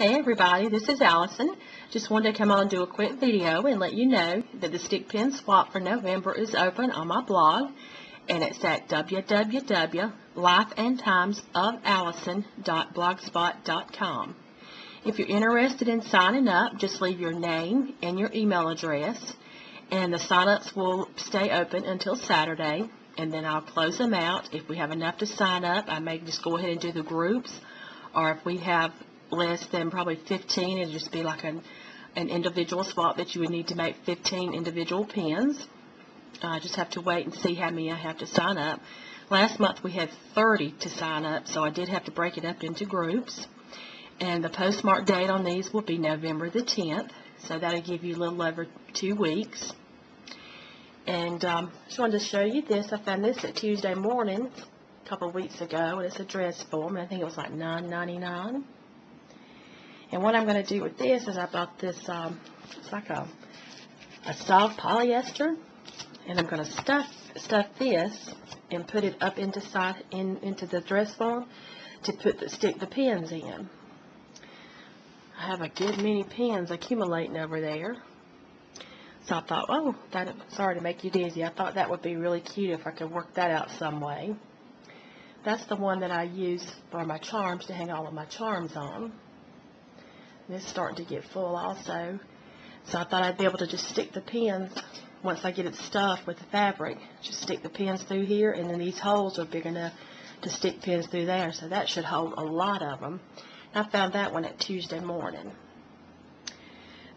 Hey everybody, this is Allyson. Just wanted to come on and do a quick video and let you know that the stick pin swap for November is open on my blog and it's at www.lifeandtimesofallyson.blogspot.com. If you're interested in signing up, just leave your name and your email address and the sign-ups will stay open until Saturday and then I'll close them out. If we have enough to sign up, I may just go ahead and do the groups or if we have less than probably 15, it'd just be like an, an individual swap that you would need to make 15 individual pins. I uh, just have to wait and see how many I have to sign up. Last month we had 30 to sign up, so I did have to break it up into groups. And the postmark date on these will be November the 10th, so that'll give you a little over two weeks. And um, just wanted to show you this. I found this at Tuesday morning a couple of weeks ago, and it's a dress form. I think it was like $9.99. And what I'm going to do with this is I bought this, um, it's like a, a soft polyester, and I'm going to stuff stuff this and put it up into side in into the dress form to put the stick the pins in. I have a good many pins accumulating over there. So I thought, oh, that sorry to make you dizzy. I thought that would be really cute if I could work that out some way. That's the one that I use for my charms to hang all of my charms on. It's starting to get full also. So I thought I'd be able to just stick the pins once I get it stuffed with the fabric. Just stick the pins through here and then these holes are big enough to stick pins through there. So that should hold a lot of them. I found that one at Tuesday morning.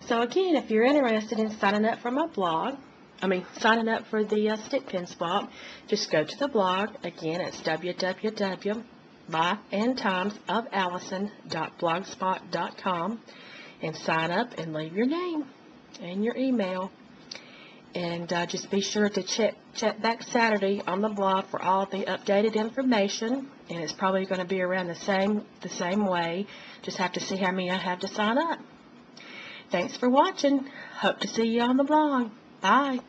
So again, if you're interested in signing up for my blog, I mean, signing up for the uh, stick pin swap, just go to the blog. Again, it's www by and times of Allyson.blogspot.com and sign up and leave your name and your email. And uh, just be sure to check, check back Saturday on the blog for all the updated information. And it's probably going to be around the same, the same way. Just have to see how many I have to sign up. Thanks for watching. Hope to see you on the blog. Bye.